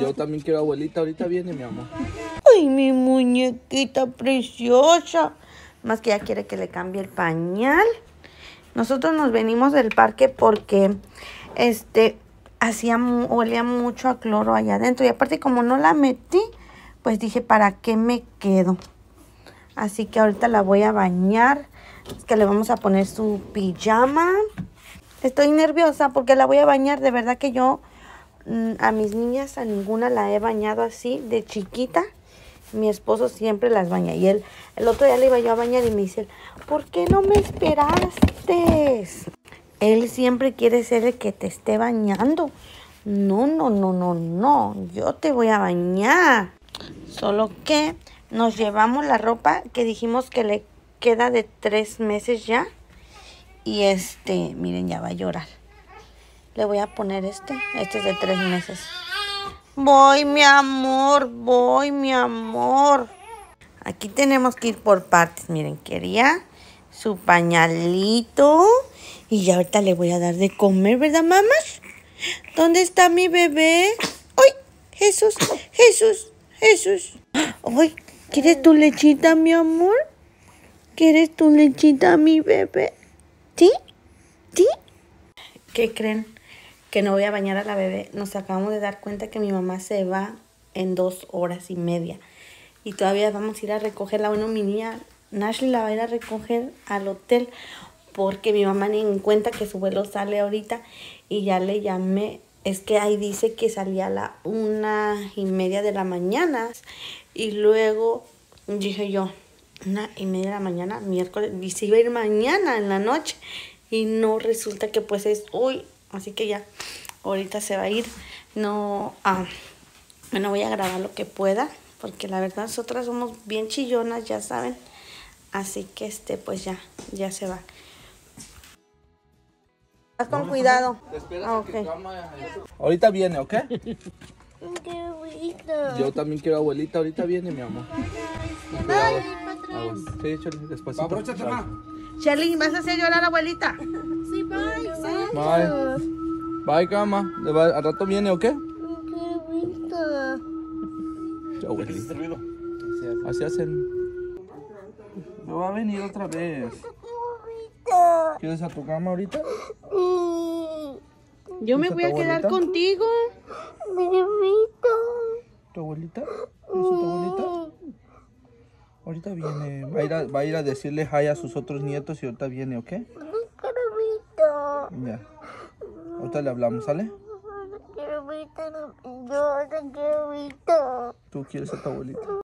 Yo también quiero abuelita. Ahorita viene, mi amor. Ay, mi muñequita preciosa. Más que ya quiere que le cambie el pañal. Nosotros nos venimos del parque porque este hacía olía mucho a cloro allá adentro. Y aparte como no la metí, pues dije, ¿para qué me quedo? Así que ahorita la voy a bañar. Es que le vamos a poner su pijama. Estoy nerviosa porque la voy a bañar. De verdad que yo a mis niñas a ninguna la he bañado así de chiquita. Mi esposo siempre las baña. Y él, el otro día le iba yo a bañar y me dice, ¿por qué no me esperaste? Él siempre quiere ser el que te esté bañando. No, no, no, no, no. Yo te voy a bañar. Solo que nos llevamos la ropa que dijimos que le queda de tres meses ya. Y este, miren, ya va a llorar. Le voy a poner este. Este es de tres meses. Voy, mi amor, voy, mi amor. Aquí tenemos que ir por partes. Miren, quería su pañalito. Y ya ahorita le voy a dar de comer, ¿verdad, mamás? ¿Dónde está mi bebé? ¡Ay! Jesús, Jesús, Jesús. ¡Ay! ¿Quieres tu lechita, mi amor? ¿Quieres tu lechita, mi bebé? ¿Sí? ¿Sí? ¿Qué creen? Que no voy a bañar a la bebé. Nos acabamos de dar cuenta que mi mamá se va en dos horas y media. Y todavía vamos a ir a recogerla. Bueno, mi niña Nashley la va a ir a recoger al hotel. Porque mi mamá ni en cuenta que su vuelo sale ahorita. Y ya le llamé. Es que ahí dice que salía a la una y media de la mañana. Y luego dije yo, una y media de la mañana, miércoles, y se iba a ir mañana en la noche. Y no resulta que pues es hoy. Así que ya, ahorita se va a ir. No, ah, bueno, voy a grabar lo que pueda. Porque la verdad nosotras somos bien chillonas, ya saben. Así que este, pues ya, ya se va. Vas con cuidado. Te esperas Ah, a que ok. cama- Ahorita viene, ¿ok? Yo también quiero abuelita. Ahorita viene, mi amor. Cuidado. Aguas. Sí. Abróchate más. Shelly, ¿vas a hacer llorar a abuelita? Bye. Bye. Cama. Le va- Al rato viene, ¿ok? Qué bonito. Abuelita. Así hacen. No va a venir otra vez. ¿Quieres a tu cama ahorita? Yo me ¿Esa voy a quedar abuelita? contigo. Qué bonito. ¿Tu abuelita? ¿Esa es tu abuelita? Ahorita viene. Va a, ir a, va a ir a decirle hi a sus otros nietos y ahorita viene, ¿ok? Ya. Ahorita le hablamos, ¿sale? Yo te quiero bonito. Tú quieres a tu abuelita.